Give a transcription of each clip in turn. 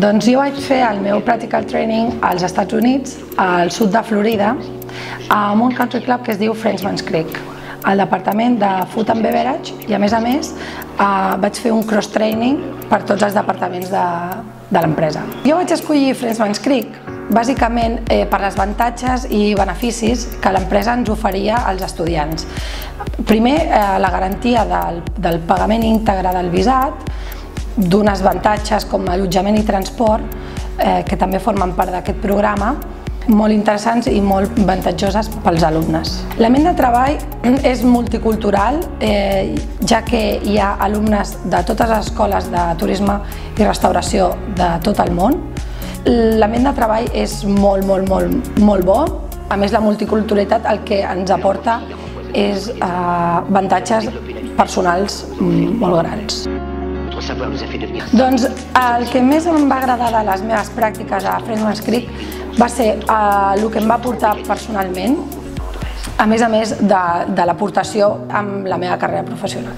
Doncs jo vaig fer el meu practical training als Estats Units, al sud de Florida, amb un country club que es diu Frenchman's Creek, al departament de Food and Beverage i a més a més eh, vaig fer un cross-training per tots els departaments de, de l'empresa. Jo vaig escollir Frenchman's Creek bàsicament eh, per les avantatges i beneficis que l'empresa ens oferia als estudiants. Primer, eh, la garantia del, del pagament íntegre del visat, d'unes avantatges com allotjament i transport, eh, que també formen part d'aquest programa, molt interessants i molt avantatjoses pels alumnes. L'ambient de treball és multicultural, eh, ja que hi ha alumnes de totes les escoles de turisme i restauració de tot el món. L'ambient de treball és molt, molt, molt, molt bo. A més, la multiculturalitat el que ens aporta és eh, avantatges personals mm, molt grans. Doncs el que més em va agradar de les meves pràctiques a Frenchman's Creek va ser eh, el que em va portar personalment, a més a més de, de l'aportació amb la meva carrera professional.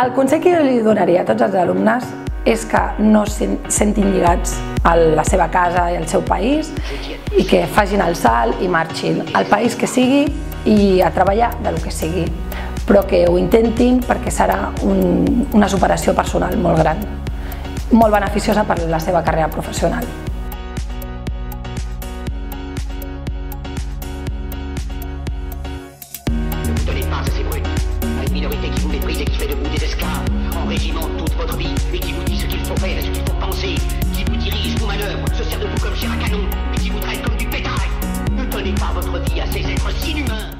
El consell que jo li donaria a tots els alumnes és que no es sentin lligats a la seva casa i al seu país i que facin el salt i marxin. Al país que sigui i a treballar del que sigui però que ho intentin perquè serà un, una superació personal molt gran, molt beneficiosa per la seva carrera professional. comme chien à canon, et qui vous traite comme du pétard. Ne pas votre vie à ces êtres inhumains.